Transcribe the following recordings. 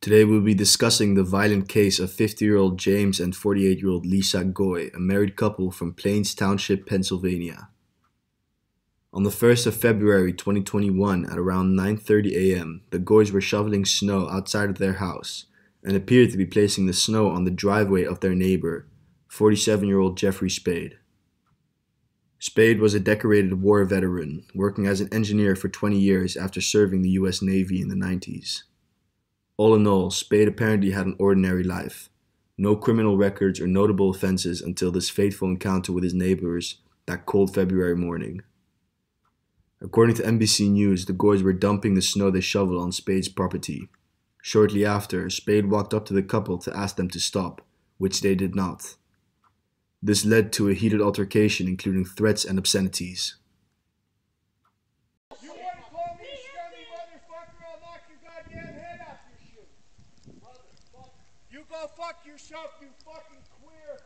Today we'll be discussing the violent case of 50-year-old James and 48-year-old Lisa Goy, a married couple from Plains Township, Pennsylvania. On the 1st of February 2021 at around 9:30 a.m., the Goys were shoveling snow outside of their house and appeared to be placing the snow on the driveway of their neighbor, 47-year-old Jeffrey Spade. Spade was a decorated war veteran, working as an engineer for 20 years after serving the US Navy in the 90s. All in all, Spade apparently had an ordinary life. No criminal records or notable offenses until this fateful encounter with his neighbors that cold February morning. According to NBC News, the Goys were dumping the snow they shoveled on Spade's property. Shortly after, Spade walked up to the couple to ask them to stop, which they did not. This led to a heated altercation, including threats and obscenities. You want to call me a scummy motherfucker? I'll knock your goddamn head off your shoe. Motherfucker. You go fuck yourself, you fucking queer.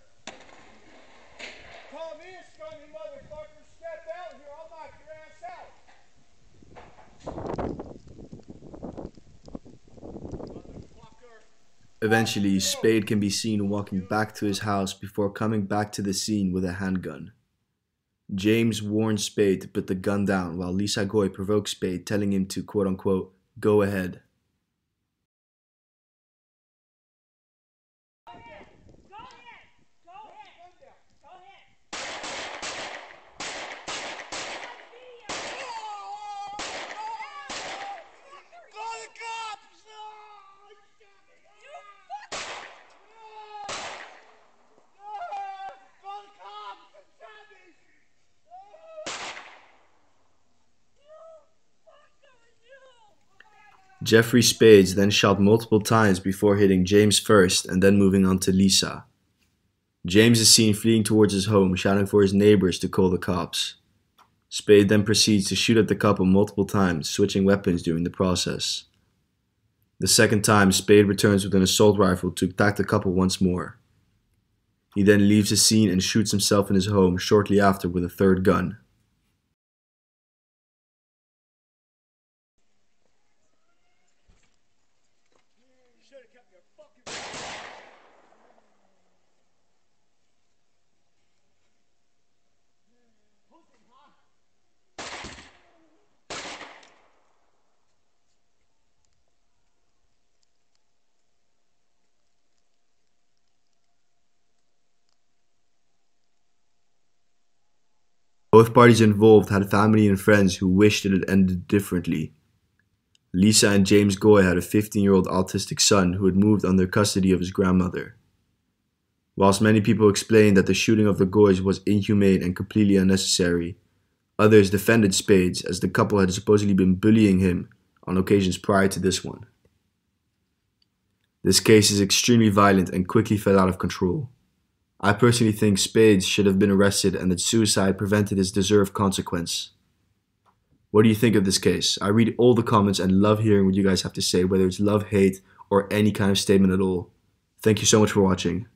Call me a scummy motherfucker. Step out here. I'll knock your ass out. Eventually, Spade can be seen walking back to his house before coming back to the scene with a handgun. James warns Spade to put the gun down while Lisa Goy provokes Spade, telling him to quote unquote go ahead. Go ahead. Go ahead. Go ahead. Go ahead. Call the cops! Oh, You fucking Call the cops! I'm Sammy! Jeffrey Spades then shot multiple times before hitting James first and then moving on to Lisa. James is seen fleeing towards his home, shouting for his neighbors to call the cops. Spade then proceeds to shoot at the couple multiple times, switching weapons during the process. The second time, Spade returns with an assault rifle to attack the couple once more. He then leaves the scene and shoots himself in his home shortly after with a third gun. You should have kept your fucking. Pussy, huh? Both parties involved had family and friends who wished it had ended differently. Lisa and James Goy had a 15 year old autistic son who had moved under custody of his grandmother. Whilst many people explained that the shooting of the Goys was inhumane and completely unnecessary, others defended Spades as the couple had supposedly been bullying him on occasions prior to this one. This case is extremely violent and quickly fell out of control. I personally think Spades should have been arrested and that suicide prevented his deserved consequence. What do you think of this case? I read all the comments and love hearing what you guys have to say, whether it's love, hate, or any kind of statement at all. Thank you so much for watching.